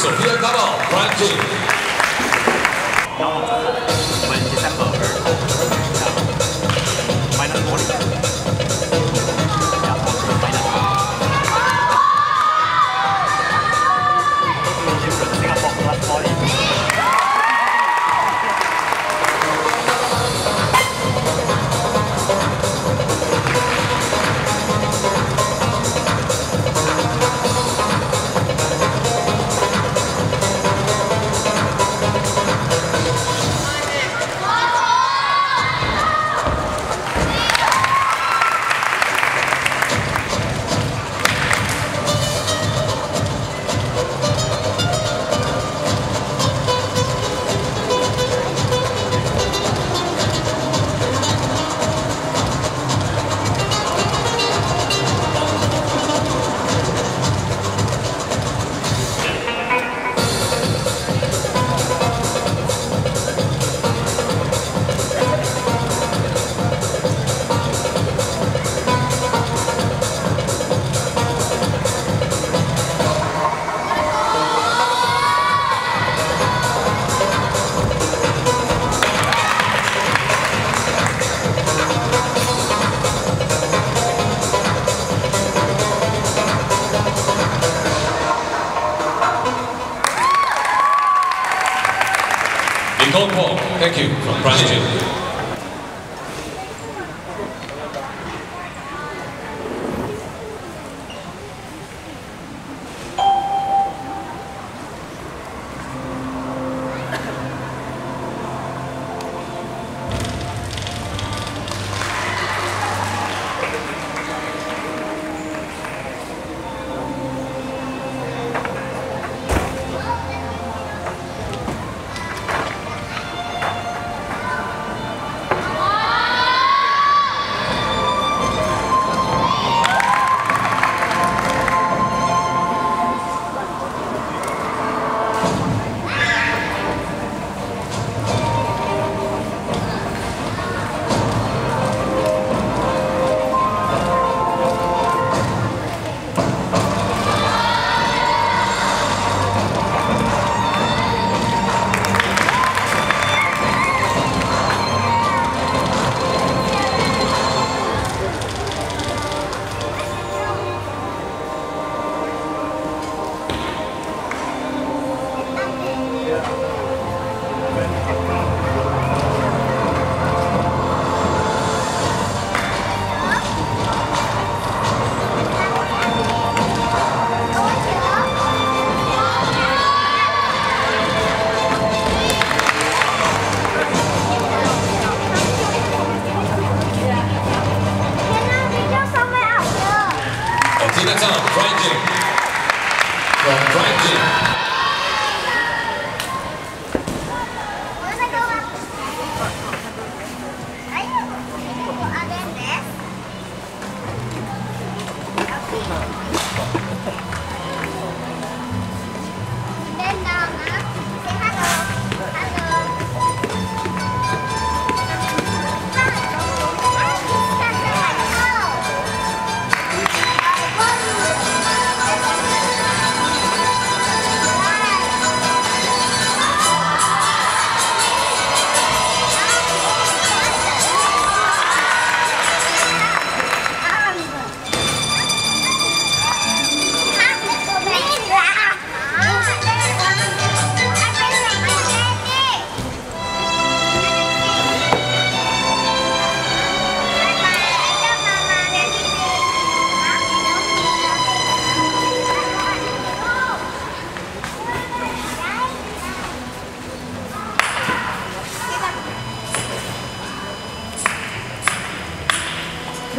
Sofia Cabal, Brasil. Thank you, from Brian Tina Tan, Brian Jim. From Brian Jim.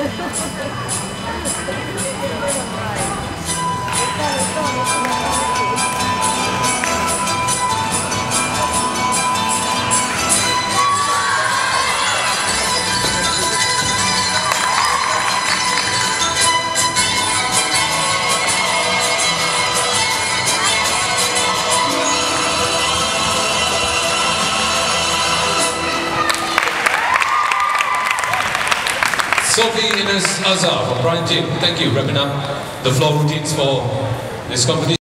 Thank you. Sophie Ines Azar from Brian Jim. Thank you, wrapping up the floor routines for this competition.